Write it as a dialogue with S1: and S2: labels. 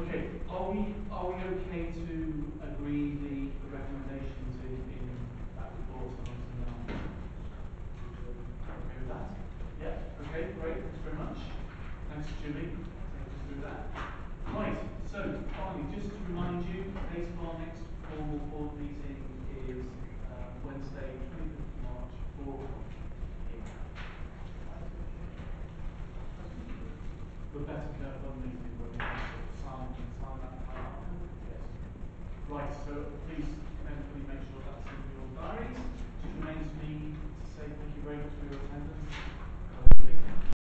S1: Okay,
S2: are
S1: we are we okay to agree the, the recommendations in, in that report and um, also now? Okay with that? Yeah, okay, great, thanks very much. Thanks Jimmy. take us through that. Right, so finally, just to remind you, the our next formal board meeting is uh, Wednesday, 25th of March, 4 o'clock. But better to have one meeting. so please